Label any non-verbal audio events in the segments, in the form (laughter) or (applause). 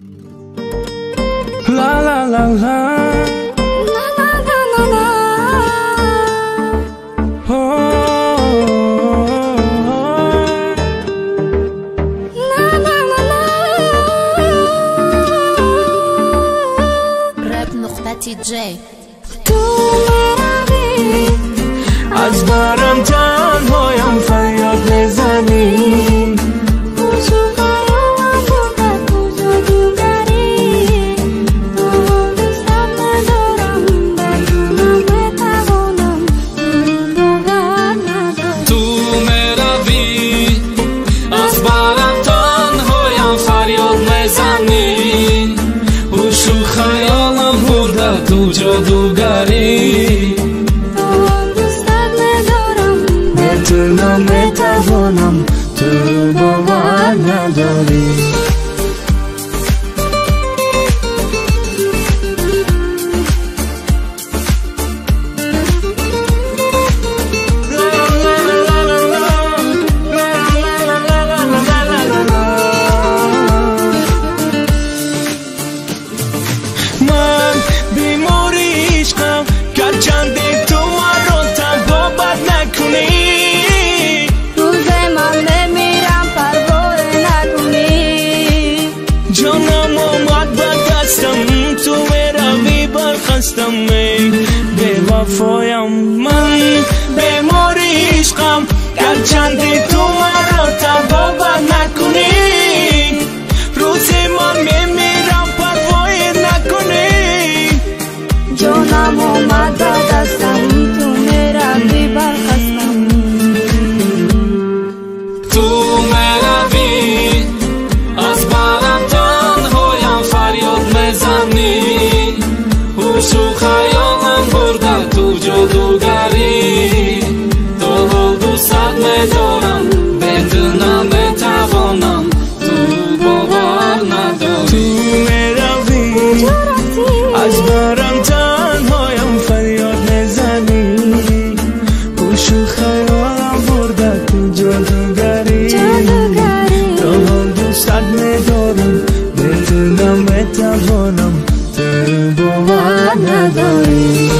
لا لا لا لا تي جي عجبارة tuđo dugari Tavanı sadle doram Metanam, metavonom Tüba चांदी तू ندارم بدونم بتوانم. تو باور ندارم. تو می‌روی از برم تنهایم فریاد نزنی گوش و خیالم برده تو جادوگری. دارم دوستت ندارم بدونم بتوانم. تو باور نداری.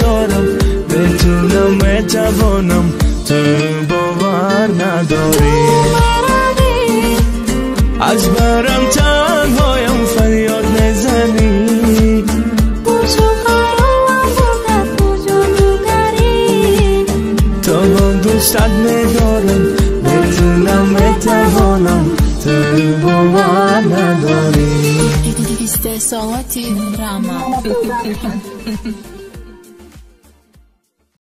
دارم بتونم بتوانم تو باور نداری. از برم تنهایم فریاد نزنی. تا دوستت ندارم. بتونم بتوانم تو باور نداری. Esta é. (laughs)